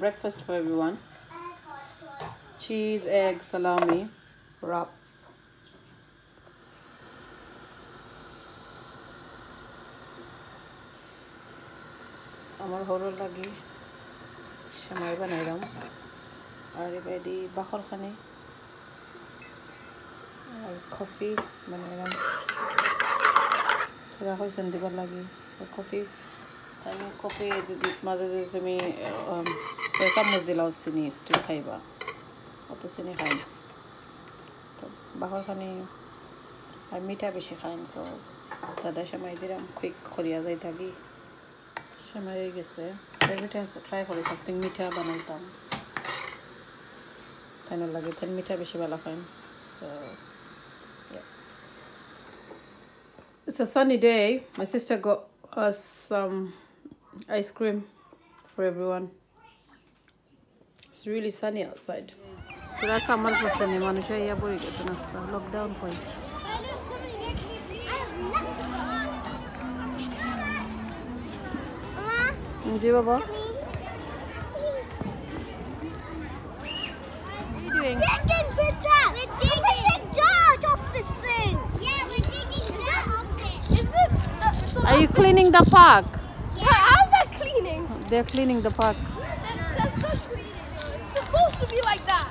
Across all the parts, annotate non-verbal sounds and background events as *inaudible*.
breakfast for everyone. Cheese, egg, salami, wrap. আমার হলো লাগি সেমাই বানাইলাম আর এবারে বাখর খানি আর কফি বানাইলাম থোড়া হয়েছেন দিবার লাগি কফি আমি কফি যদি মাঝে যদি তুমি ছয় চামচ দিলাও চিনি স্টিল খাইবা। অত চিনি খাই না। তো খানি আর মিঠা বেশি খাই না সব দাদা সেমাই দিলাম কুইক খরিয়া যাই থাকি। সেমাই গেছে। মিঠা ট্রাই করি সামথিং মিঠা বানাইতাম। তাই লাগে তাই মিঠা বেশি ভালো খাই yeah It's a sunny day. My sister got us some ice cream for everyone. It's really sunny outside. পুরা সামার পড়ছে নি মানুষের ইয়া পড়ে গেছে নাস্তা লকডাউন হয় জি বাবা We're digging for that. We're digging dirt off this thing. Yeah, we're digging dirt off it. Is it? Uh, so Are you cleaning the park? Yeah. How's that cleaning? They're cleaning the park. supposed to be like that.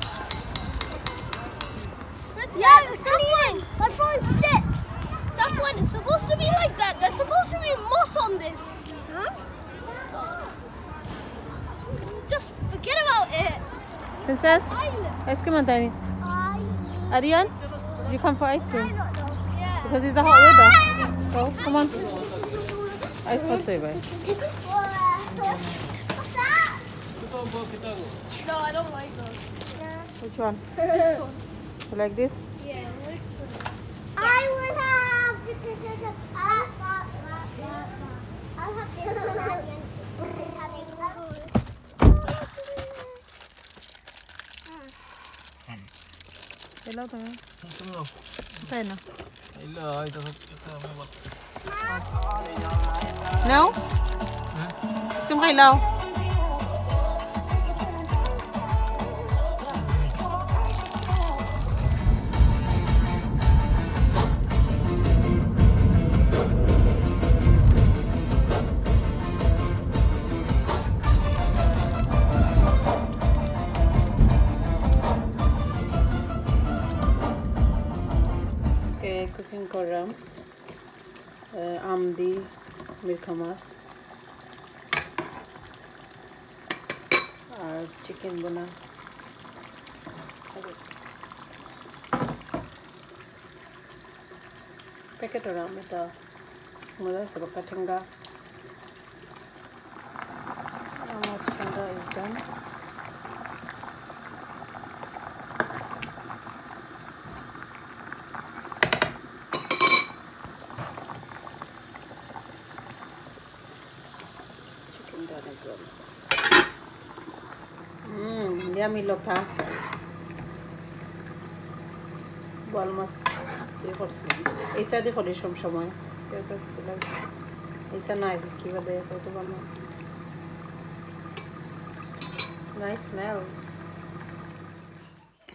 Yeah, it's cleaning. We're throwing sticks. Someone is supposed to be like that. There's supposed to be moss on this. Huh? Just forget about it. Princess, Island. ice cream on Danny. Arian, you come for ice cream? Yeah. Because it's the hot weather. Go, come on. Ice hot baby. *laughs* No, I don't like those. Yeah. Which one? *laughs* this one. You like this? Yeah, I like this. I will have. I'll have this one again. It's having Hello, Tommy. Hello. Hello. Hello. Hello. Hello. No? Huh? Gusto mo kay Lau? Cooking করলাম আহ, আম দি মিরকা মাছ আর chicken বোনা প্যাকেটের আম এটা মজা হয়েছে বাক্কা ঠেঙ্গা আমার ঠেঙ্গা is done Mmm, yummy Lotha বল মাছ দিয়ে করছি এই সাইডে করি সব সময় এই সাইড নাই কি করে কত ভালো Nice smells.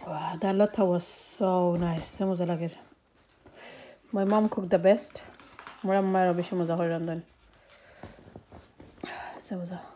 Wow, that lotha was so nice. So মজা লাগে My mom cooked the best. মোর আম্মার বেশি মজা হয় রান্ধন So মজা